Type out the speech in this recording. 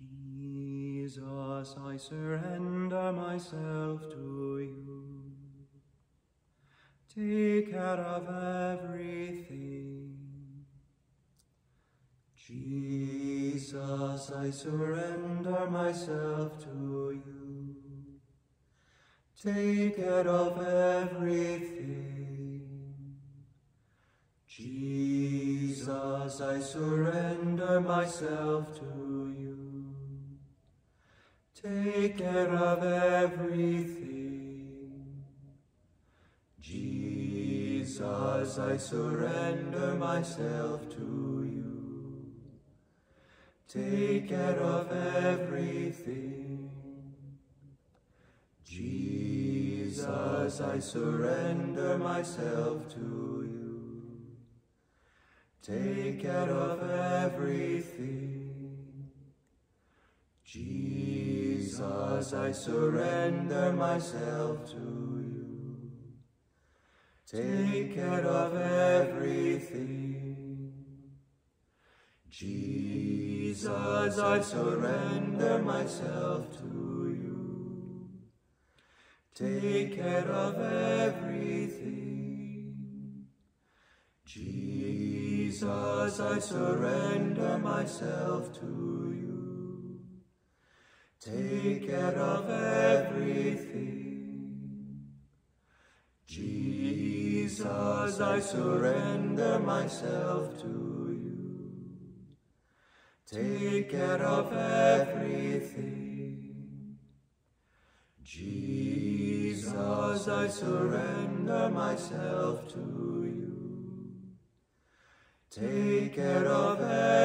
Jesus, I surrender myself to you. Take care of everything. Jesus, I surrender myself to you. Take care of everything. Jesus, I surrender myself to you. Take care of everything. Jesus, I surrender myself to you. Take care of everything. Jesus, I surrender myself to you. Take care of everything. Jesus, I surrender myself to you. Take care of everything. Jesus, I surrender myself to you. Take care of everything. Jesus, I surrender myself to you. Take care of everything. Jesus, I surrender myself to you. Take care of everything. Jesus, I surrender myself to you. Take care of everything.